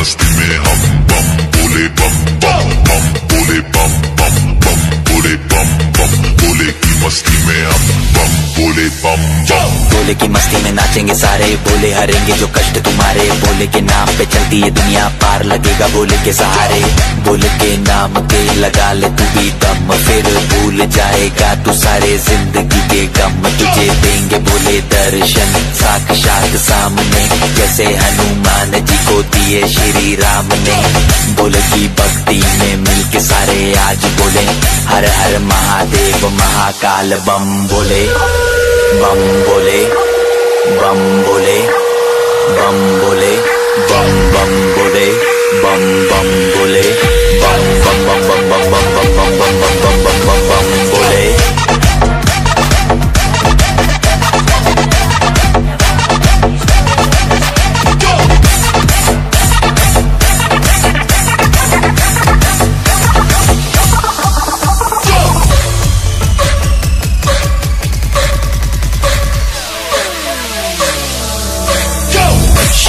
मस्ती में हम बम बोले बम बम बम बोले बम बम बम बोले बम बम बोले की मस्ती में हम बम बोले बम बम बोले की मस्ती में नाचेंगे सारे बोले हरेंगे जो कष्ट तुम्हारे। बोले के नाम पे चलती है दुनिया, पार लगेगा बोले के सहारे। बोले के नाम के लगा ले तू भी दम, फिर भूल जाएगा तू सारे ज़िंदगी के गम। तुझे देंगे बोले दर्शन, साक्षात सामने। जैसे हनु को दिए श्री राम ने। बोल की भक्ति में मिल के सारे आज बोले। हर हर महादेव महाकाल बम बोले। बम बोले। बम बोले। बम बोले। बम बम बोले। बम बम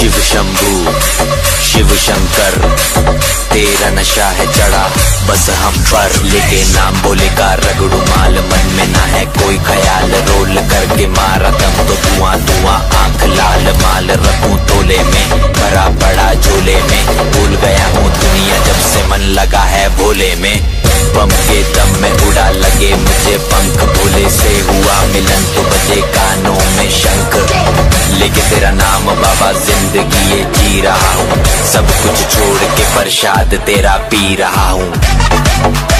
शिव शंभू, शिव शंकर, तेरा नशा है चढ़ा, बस हम पर लेके नाम बोले का रगड़ू माल मन में ना है कोई ख्याल, रोल करके मारा दम तो धुआँ धुआँ, आँख लाल, माल रखूँ तोले में, भरा पड़ा झोले में, भूल गया हूँ दुनिया जब से मन लगा है भोले में। लेके तेरा नाम बाबा ज़िंदगी ये जी रहा हूँ। सब कुछ छोड़ के प्रसाद तेरा पी रहा हूँ।